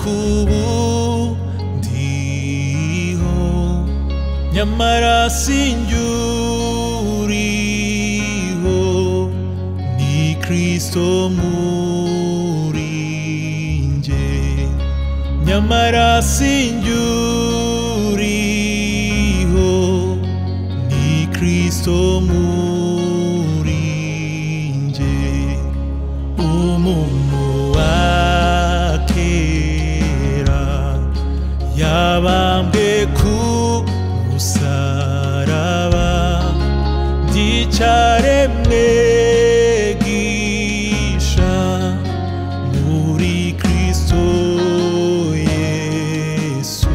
Kubu dijo, nyamara sinjuriho, ni Kristo murinje, llamará sin yurijo, ni Cristo murinje, o Icharem negisha Muri Kristo Jesu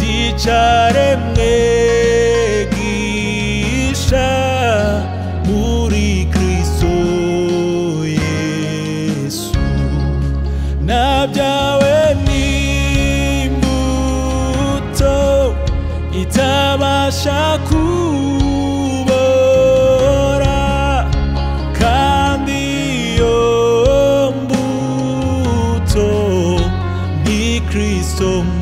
Dicharem negisha Muri Kristo Jesu Nabjawe nimbuto Itabasha kuwa so.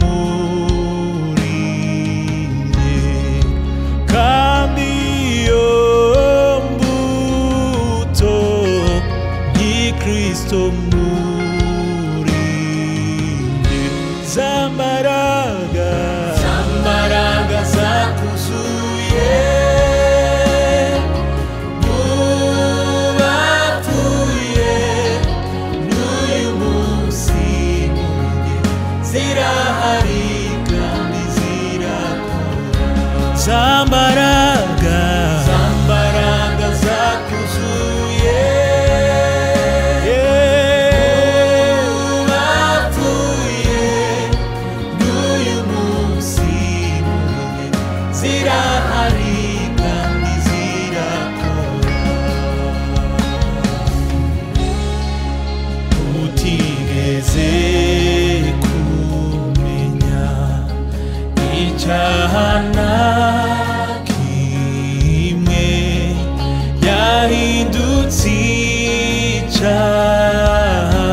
hari kandi zirakora bencana kimwe yahindutse icyaha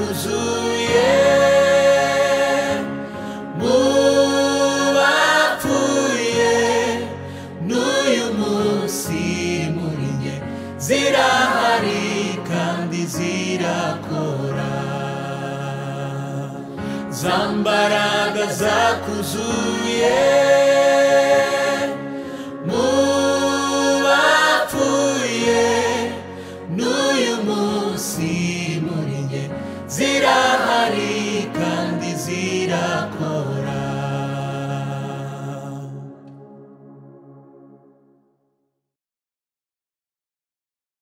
zakuzuye mu bapfuye n'uyu munsi muri nge zirahari kandi zirakora za mbaraga zakuzuye zirahari kandi zirakora